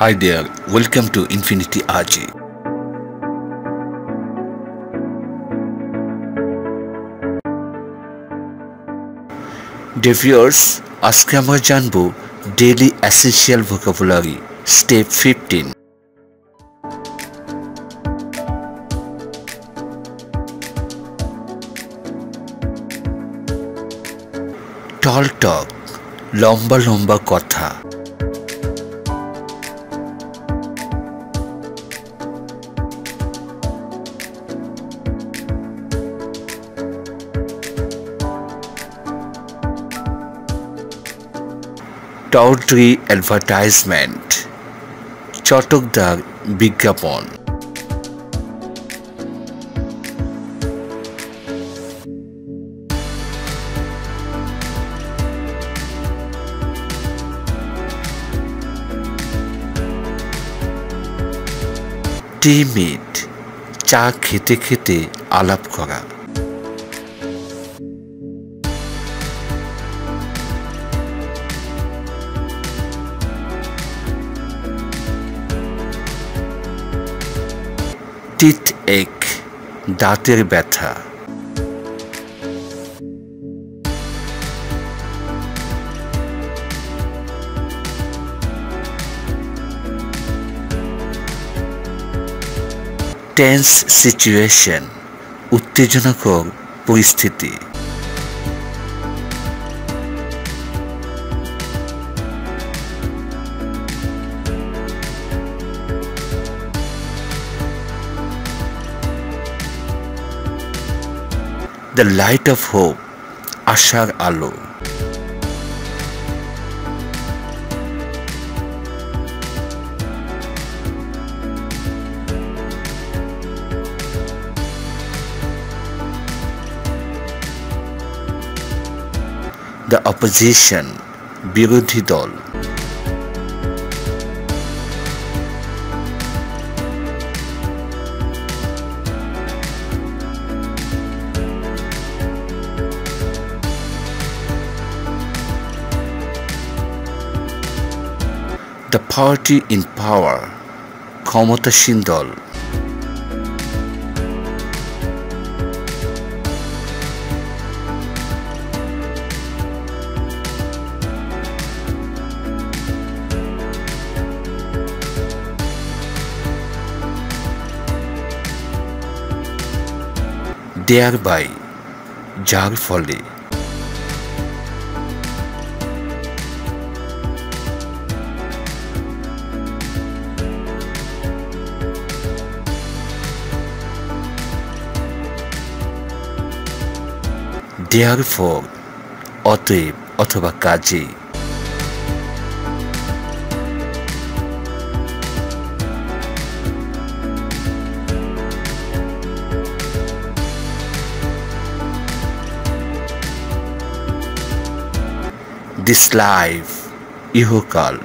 Hi there, welcome to Infinity RG. ডেভিয়ার্স আজকে আমরা জানব daily essential vocabulary step fifteen tall talk লম্বা লম্বা কথা। টাউড্রি অ্যাডভার্টাইজমেন্ট চটকদার বিজ্ঞাপন টি মিট চা খেতে খেতে আলাপ করা। টিথ এক দাঁতের ব্যথা। টেন্স সিচুয়েশন উত্তেজনাকর পরিস্থিতি। দ্য লাইট অফ হোপ আশার আলো দ্য অপোজিশন বিরোধী দল দ্য পার্টি ইন পাওয়ার ক্ষমতাসীন দল। দেয়ার বাই যার ফলে দেয়ার ফর অতএব অথবা কাজে। দিস লাইফ ইহকাল।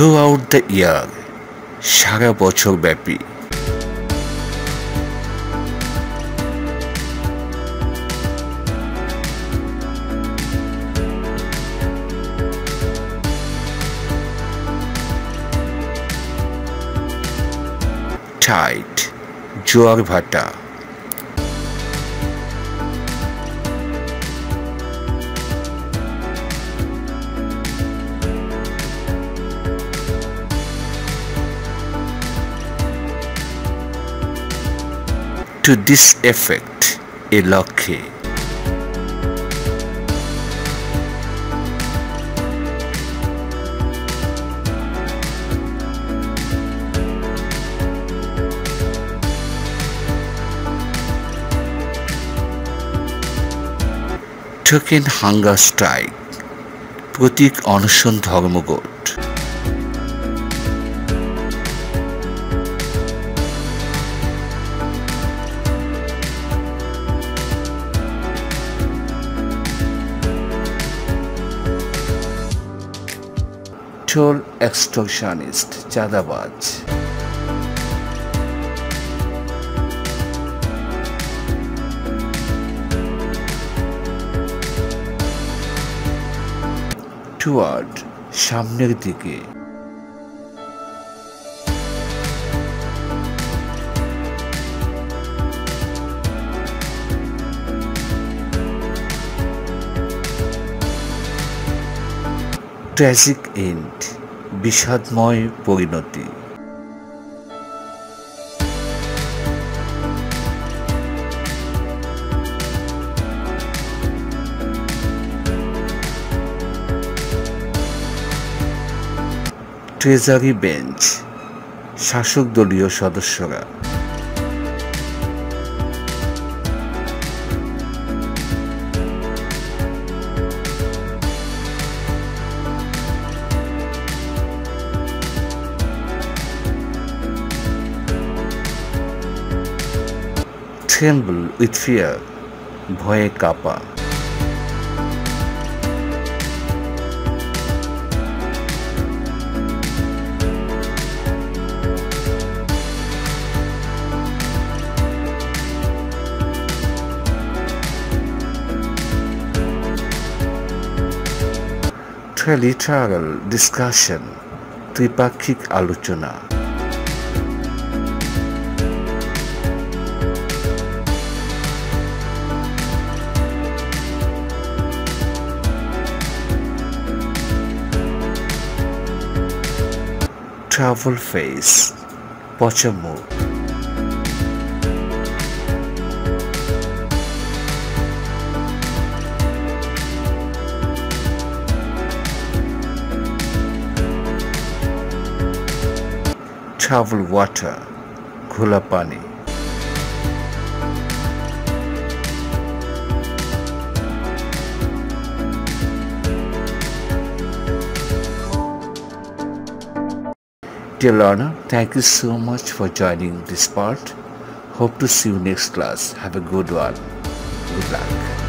থ্রু আউট দ্য ইয়ার সারা বছর ব্যাপী। টাইট জোয়ার ভাটা। To this effect এ লক্ষ্যে টোকেন হাঙ্গার স্ট্রাইক প্রতীক অনশন ধর্মঘট পেট্রোল এক্সট্রকশনিস্ট চাঁদাবাজ। টুয়ার্ড সামনের দিকে। ট্র্যাজিক এন্ড বিষাদময় পরিণতি। ট্রেজারি বেঞ্চ শাসক দলীয় সদস্যরা। ট্রেম্বল উইথ ফিয়ার ভয়ে কাপা। ট্রিলিটারাল ডিসকাশন ত্রিপাক্ষিক আলোচনা। ট্রাভেল ফেস পচামুখ travel water. খোলা পানি Dear learner, thank you so much for joining this part. Hope to see you next class. Have a good one. Good luck.